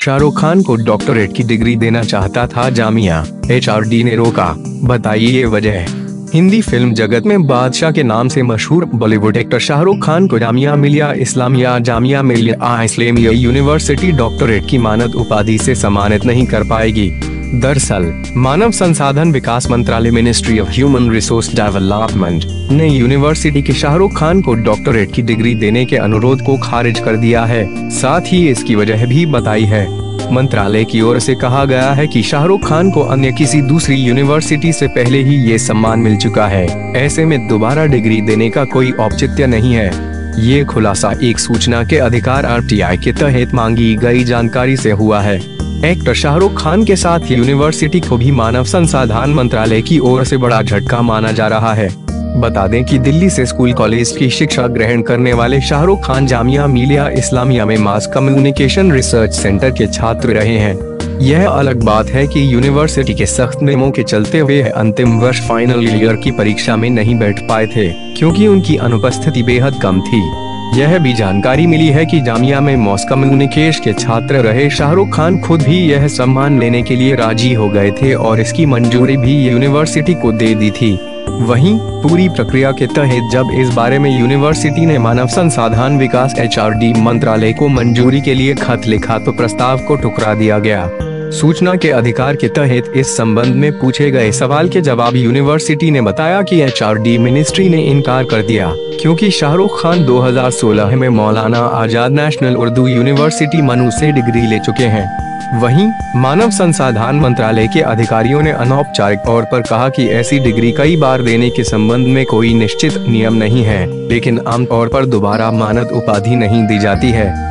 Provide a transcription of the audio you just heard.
शाहरुख खान को डॉक्टरेट की डिग्री देना चाहता था जामिया। एचआरडी ने रोका। बताइए ये वजह। हिंदी फ़िल्म जगत में बादशाह के नाम से मशहूर बॉलीवुड एक्टर शाहरुख खान को जामिया मिलिया इस्लामिया जामिया मिलिया इस्लामिया यूनिवर्सिटी डॉक्टरेट की मानद उपाधि से सम्मानित नहीं कर पाएगी। दरअसल, मानव संसाधन विकास मंत्रालय ministry of human resource development ने यूनिवर्सिटी के शाहरुख खान को डॉक्टरेट की डिग्री देने के अनुरोध को खारिज कर दिया है। साथ ही इसकी वजह भी बताई है। मंत्रालय की ओर से कहा गया है कि शाहरुख खान को अन्य किसी दूसरी यूनिवर्सिटी से पहले ही ये सम्मान मिल चुका है। ऐसे में दोबारा डिग्री देने का कोई औचित्य नहीं है। ये खुलासा एक सूचना के अधिकार आरटीआई के तहत मांगी गई जानकारी से हुआ है। एक्टर शाहरुख खान के साथ यूनिवर्सिटी को भी मानव संसाधन मंत्रालय की ओर से बड़ा झटका माना जा रहा है। बता दें कि दिल्ली से स्कूल कॉलेज की शिक्षा ग्रहण करने वाले शाहरुख खान जामिया मिलिया इस्लामिया में मास कम्युनिकेशन रिसर्च सेंटर के छात्र रहे हैं। यह अलग बात है कि यूनिवर्सिटी के सख्त नियमों के चलते हुए अंतिम वर्ष फाइनल ईयर की परीक्षा में नहीं बैठ पाए थे, क्योंकि उनकी अनुपस्थिति बेहद कम थी। यह भी जानकारी मिली है कि जामिया में मॉस कम्युनिकेश के छात्र रहे शाहरुख खान खुद भी यह सम्मान लेने के लिए राज़ी हो गए थे और इसकी मंजूरी भी यूनिवर्सिटी को दे दी थी। वहीं, पूरी प्रक्रिया के तहत जब इस बारे में यूनिवर्सिटी ने मानव संसाधन विकास एचआरडी मंत्रालय को मंजूरी के लिए खत लिखा तो प्रस्ताव को टुकरा दिया गया। सूचना के अधिकार के तहत इस संबंध में पूछे गए सवाल के जवाब यूनिवर्सिटी ने बताया कि एचआरडी मिनिस्ट्री ने इनकार कर दिया, क्योंकि शाहरुख खान 2016 में Maulana Azad National Urdu University MANUU से डिग्री ले चुके हैं। वहीं, मानव संसाधन मंत्रालय के अधिकारियों ने अनौपचारिक तौर पर कहा कि ऐसी डिग्री कई बार देने के संबंध में कोई निश्चित नियम नहीं है, लेकिन आमतौर पर दोबारा मानद उपाधि नहीं दी जाती है।